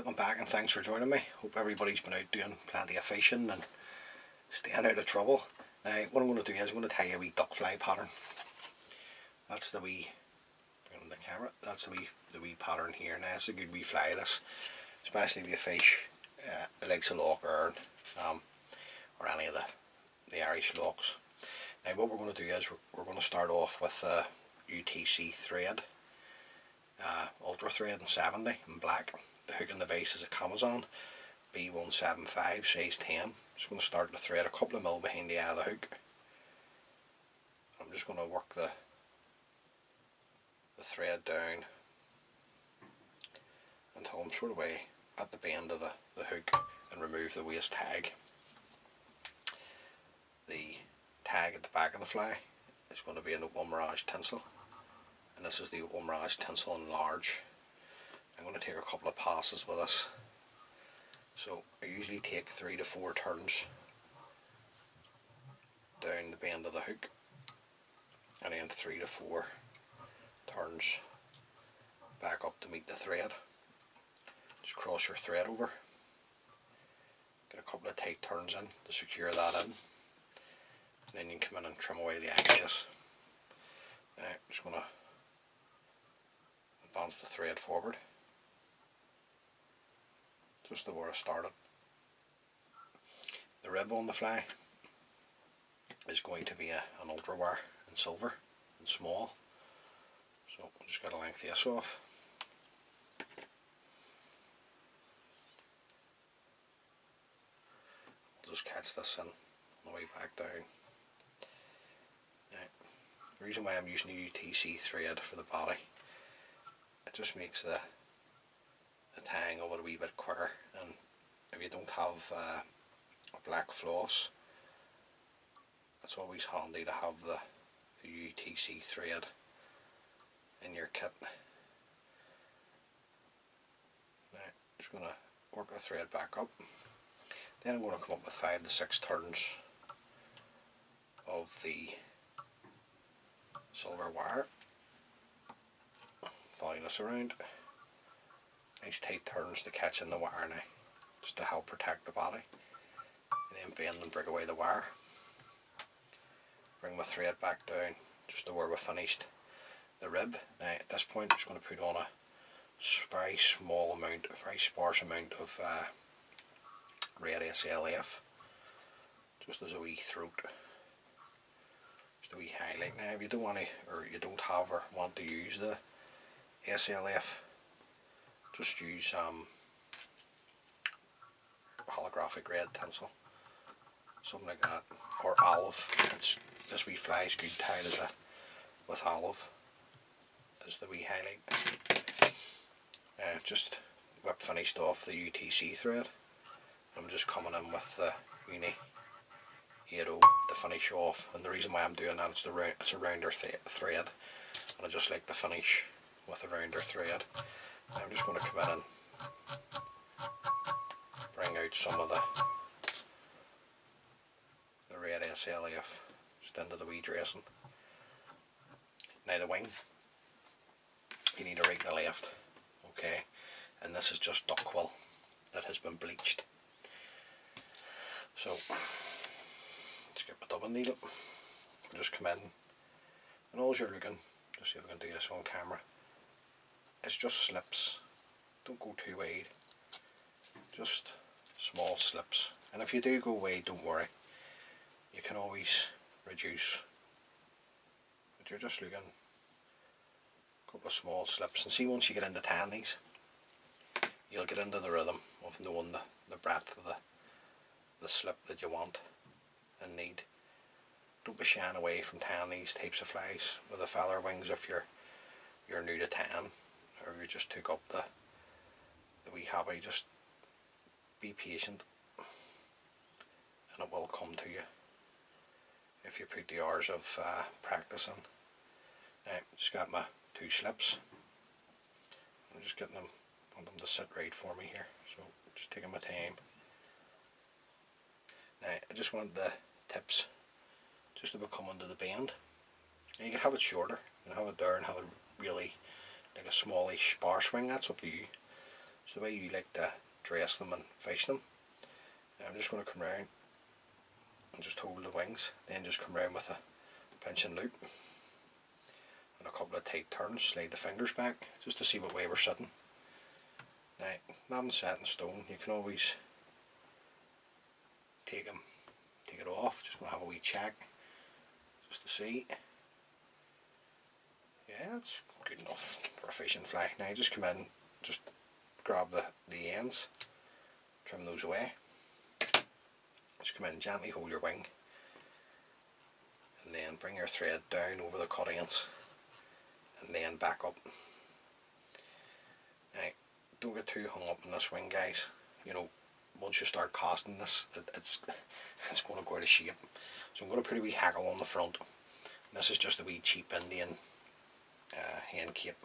welcome back and thanks for joining me. Hope everybody's been out doing plenty of fishing and staying out of trouble. Now what I'm going to do is I'm going to tell you a wee duck fly pattern. That's the wee, bring the camera, that's the wee, the wee pattern here. Now it's a good wee fly this, especially if you fish uh, the likes of Loch Earn um, or any of the, the Irish lochs. Now what we're going to do is we're, we're going to start off with a UTC thread uh, Ultra Thread in 70 in black. The hook in the vise is a Kamasan B175 size 10. Just going to start the thread a couple of mil behind the eye of the hook. I'm just going to work the the thread down until I'm sort of way at the bend of the, the hook and remove the waste tag. The tag at the back of the fly is going to be in the Mirage tinsel and this is the Mirage Tinsel in large. I'm going to take a couple of passes with this. So I usually take three to four turns down the bend of the hook and then three to four turns back up to meet the thread. Just cross your thread over. Get a couple of tight turns in to secure that in. And then you can come in and trim away the excess. Now, I'm just going to advance the thread forward just to where I started. The rib on the fly is going to be a, an ultra wire in silver and small. So I'm just got to length this off. I'll just catch this in on the way back down. The reason why I'm using a UTC thread for the body it just makes the the tang over a wee bit quicker and if you don't have uh, a black floss it's always handy to have the, the UTC thread in your kit. Now just going to work the thread back up then I'm going to come up with 5 to 6 turns of the silver wire following this around. Nice tight turns to catch in the wire now, just to help protect the body. And then bend and break away the wire. Bring my thread back down, just to where we finished the rib. Now at this point I'm just going to put on a very small amount, a very sparse amount of uh, red SLF, just as a wee throat just a wee highlight. Now if you don't want to, or you don't have or want to use the SLF just use um, holographic red tinsel something like that or olive. It's, this wee fly is good tied as a, with olive as the wee highlight. Uh, just whip finished off the UTC thread. I'm just coming in with the weenie 80 to finish off. And the reason why I'm doing that is the it's a rounder th thread. And I just like to finish with a rounder thread. I'm just going to come in and bring out some of the the red SLF just into the wee dressing. Now the wing, you need a right a left, okay, and this is just duckquill that has been bleached. So, let's get my dubbing needle, just come in, and all you're looking, just see if I can do this on camera, it's just slips. Don't go too wide. Just small slips. And if you do go wide don't worry. You can always reduce. But you're just looking a couple of small slips. And see once you get into tan these you'll get into the rhythm of knowing the, the breadth of the the slip that you want and need. Don't be shying away from tan these types of flies with the feather wings if you're you're new to tan or you just took up the, the wee hobby, just be patient and it will come to you if you put the hours of uh, practicing. Now, just got my two slips. I'm just getting them, want them to sit right for me here, so just taking my time. Now, I just want the tips just to come under the band. You can have it shorter, you can have it there and have it really like a smallish bar swing, that's up to you. It's the way you like to dress them and face them. I'm just going to come around and just hold the wings, then just come around with a pinch and loop and a couple of tight turns, slide the fingers back just to see what way we're sitting. Now, nothing set in stone, you can always take them, take it off, just want to have a wee check just to see. Yeah, that's good enough for a fishing fly. Now you just come in, just grab the, the ends, trim those away. Just come in gently hold your wing and then bring your thread down over the cut ends and then back up. Now, don't get too hung up on this wing guys. You know, once you start casting this, it, it's it's going to go out of shape. So I'm going to put a wee hackle on the front. And this is just a wee cheap Indian uh, hand cape.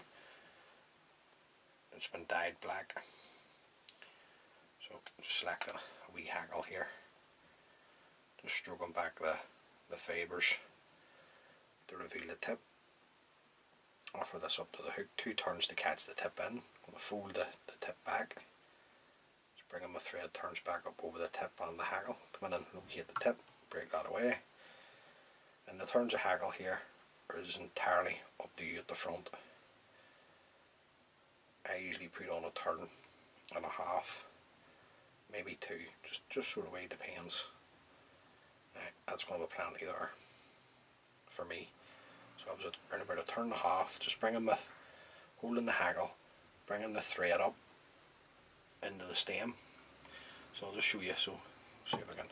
It's been dyed black. So just select a, a wee hackle here. Just stroking back the, the fibres to reveal the tip. Offer this up to the hook, two turns to catch the tip in. To fold the, the tip back. Just bring in my thread turns back up over the tip on the hackle. Come in and locate the tip, break that away. And the turns of hackle here is entirely up to you at the front. I usually put on a turn and a half, maybe two, just, just sort of way depends. Uh, that's going to be plenty there for me. So I was around about a turn and a half, just bringing with holding the hackle, bringing the thread up into the stem. So I'll just show you. So see if I can.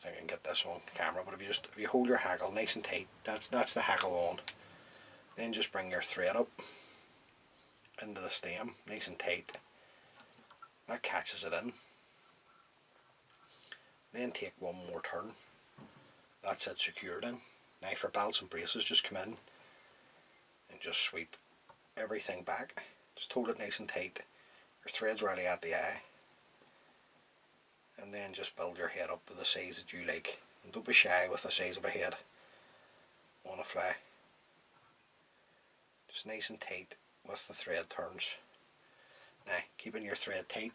I think I can get this on camera, but if you just if you hold your hackle nice and tight, that's that's the hackle on. Then just bring your thread up into the stem, nice and tight. That catches it in. Then take one more turn. That's it secured in. Now for belts and braces, just come in and just sweep everything back. Just hold it nice and tight. Your thread's ready at the eye. And then just build your head up to the size that you like. And don't be shy with the size of a head on a fly. Just nice and tight with the thread turns. Now, keeping your thread tight,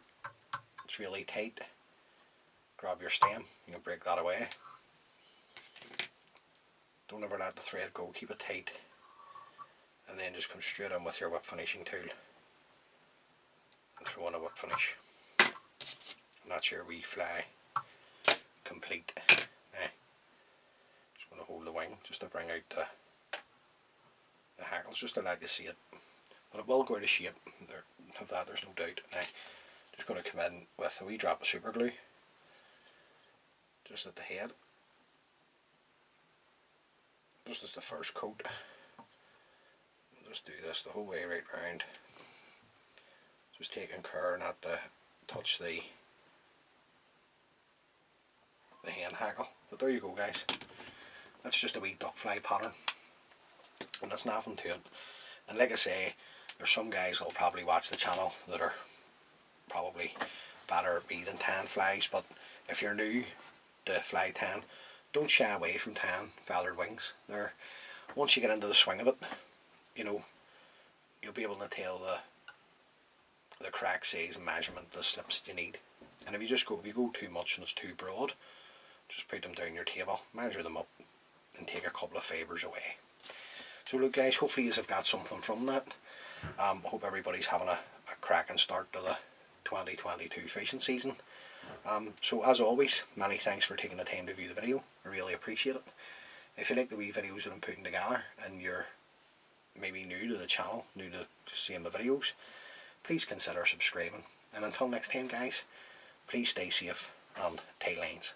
it's really tight. Grab your stem, you can break that away. Don't ever let the thread go, keep it tight. And then just come straight in with your whip finishing tool. And throw on a whip finish. That's your wee fly complete. Now, just going to hold the wing just to bring out the, the hackles, just to let you see it. But it will go of shape, there, of that there's no doubt. Now, just going to come in with a wee drop of super glue. Just at the head just as the first coat just do this the whole way right round just taking care not to touch the but there you go guys. That's just a wee duck fly pattern. And that's nothing to it. And like I say there's some guys that'll probably watch the channel that are probably better at me than tan flies. But if you're new to fly tan don't shy away from tan feathered wings. They're once you get into the swing of it, you know, you'll be able to tell the the crack size and measurement, the slips that you need. And if you just go, if you go too much and it's too broad, just put them down your table, measure them up, and take a couple of fibres away. So look guys, hopefully you have got something from that. Um, hope everybody's having a, a cracking start to the 2022 fishing season. Um, so as always, many thanks for taking the time to view the video. I really appreciate it. If you like the wee videos that I'm putting together and you're maybe new to the channel, new to seeing the videos, please consider subscribing. And until next time guys, please stay safe and tail lines.